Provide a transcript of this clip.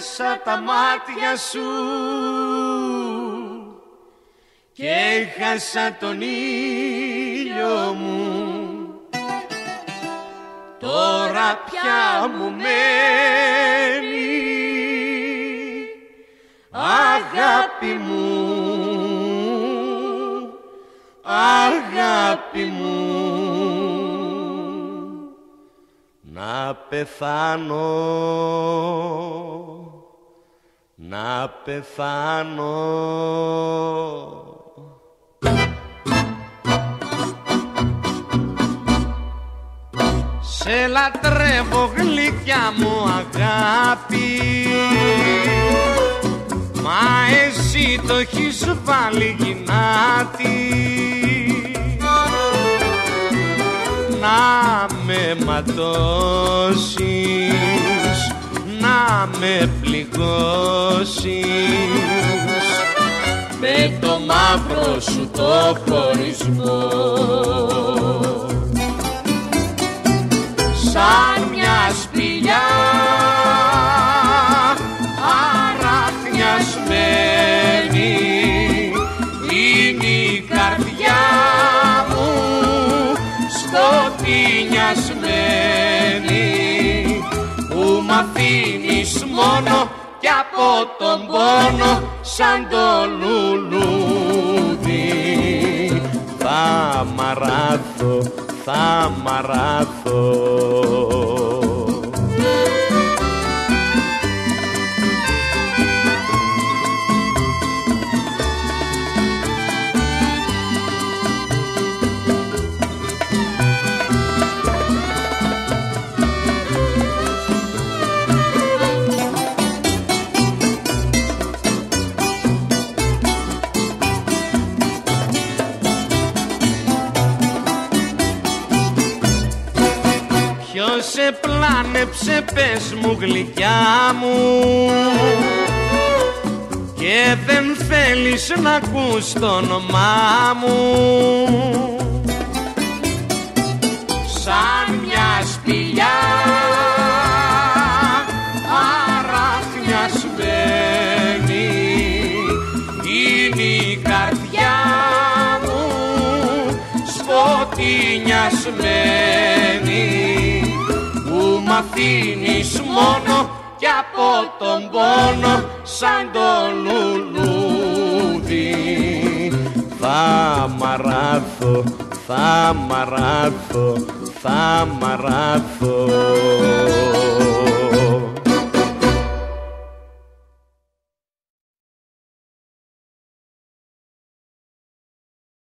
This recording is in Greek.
έχασα τα μάτια σου. Και έχασα τον ήλιο μου. Τώρα πια μου μένει. Αγάπη μου. Αγάπη μου. Να πεθάνω να πεθάνω. Σε λατρεύω γλυκιά μου αγάπη. Μα εσύ το έχεις βάλει γυνάτη Να με ματώσεις Να με πληγώσεις. Με το μαύρο σου το χωρισμό. Σαν μια σπηλιά αραχνιασμένη είναι η καρδιά μου σκοτεινιασμένη. που μ' αφήνεις μόνο κι από τον πόνο σαν το λουλούδι. Θα μαράθω θα μαράθω Ποιος σε πλάνεψε πες μου γλυκιά μου. Και δεν θέλεις να ακούς το όνομά μου. Σαν μια σπηλιά αραχνιασμένη είναι η καρδιά μου. Σκοτεινιασμένη που μ' αφήνεις μόνο κι από τον πόνο σαν το λουλούδι. Θα μαράθω, θα μαράθω, θα μαράθω